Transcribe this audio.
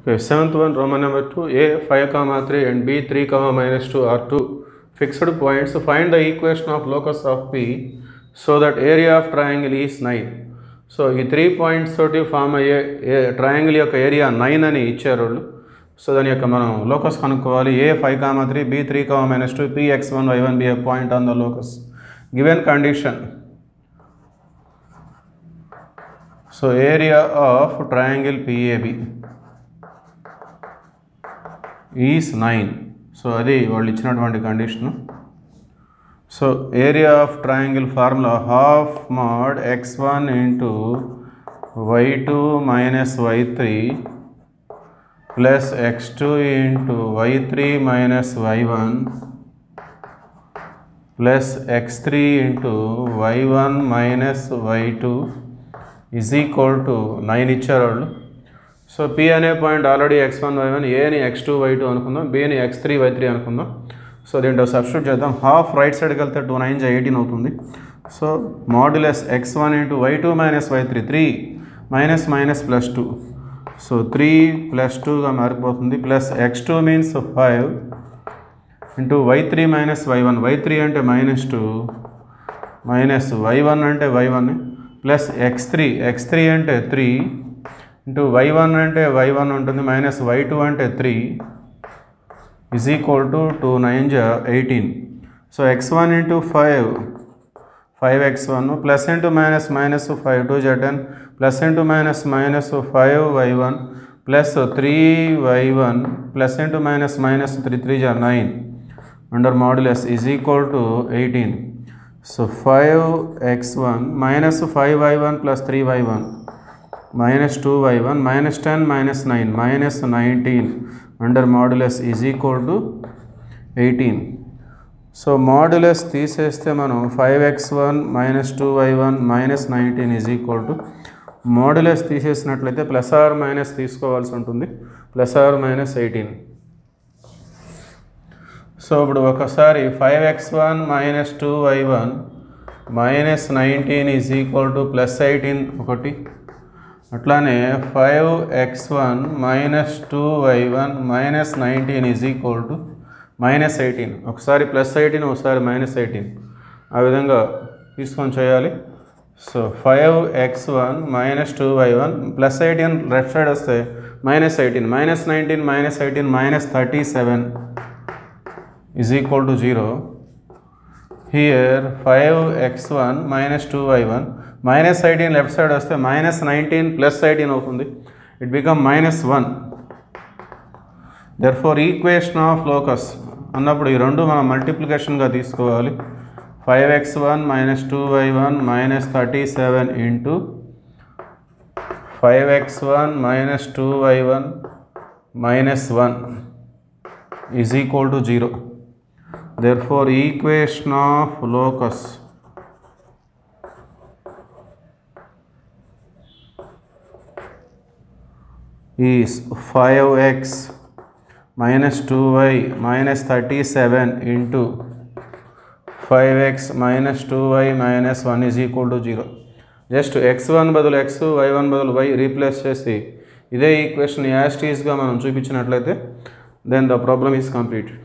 Okay, seventh one, Roman number two, A five comma three and B three comma minus two are two fixed points. Find the equation of locus of P so that area of triangle is nine. So ఈ three points తోటి form అయ్యే triangle యొక్క area nine అని ఇచ్చారు వాళ్ళు so దాని యొక్క మనం లోకస్ కనుక్కోవాలి A five comma three B three comma minus two P X one Y one be point on the locus given condition so area of triangle PAB Is nine so అది వాళ్ళు ఇచ్చినటువంటి condition so area of triangle formula half mod x one into y two minus y three plus x two into y three minus y one plus x three into y one minus y two is equal to nine ఇచ్చారు వాళ్ళు. So P అనే point already x one y one ఏని x two y two అనుకుందాం బిని x three y three అనుకుందాం. So దీంట్లో substitute చేద్దాం. Half right సైడ్కి వెళ్తే టూ నైన్ ఎయిటీన్ అవుతుంది. So modulus x one into y two minus y three three minus minus plus two so three plus టూగా మారిపోతుంది. Plus x two means five into y three minus y one y three అంటే minus two minus y one అంటే y one plus x three x three అంటే three into y one అంటే y one ఉంటుంది minus y two అంటే three is equal to two nine జ eighteen. So x one into five five x one plus into minus minus five two జెన్ plus into minus minus five y one plus three y one plus into minus minus three three జ nine. Under modulus is equal to eighteen so five x one minus five y one plus three y one. Minus 2y1 minus 10 minus 9 minus 19 under modulus is equal to eighteen so modulus తీసేస్తే మనం five x one minus two y one minus nineteen is equal to modulus తీసేసినట్లయితే plus or minus తీసుకోవాల్సి ఉంటుంది. Plus or minus eighteen so ఇప్పుడు ఒకసారి five x one minus two y one minus nineteen is equal to plus eighteen ఒకటి. అట్లానే five x one minus two y one minus nineteen is equal to minus eighteen ఒకసారి plus eighteen ఒకసారి minus eighteen ఆ విధంగా తీసుకొని చేయాలి. So five x one minus two y one plus eighteen left side వస్తే minus eighteen minus nineteen minus eighteen minus thirty seven is equal to zero here five x one minus two y one minus eighteen left side వస్తే minus nineteen plus eighteen అవుతుంది. It become minus one therefore equation of locus అన్నప్పుడు ఈ రెండు మనం మల్టిప్లికేషన్గా తీసుకోవాలి. Five x one minus two y one minus thirty seven into five x one minus two y one minus one is equal to zero therefore equation of locus is 5x minus 2y minus 37 into 5x minus 2y minus 1 is equal to 0 just x one బదులు x y one బదులు y replace చేసి ఇదే equation యాస్టీస్గా మనం చూపించినట్లయితే then the problem is completed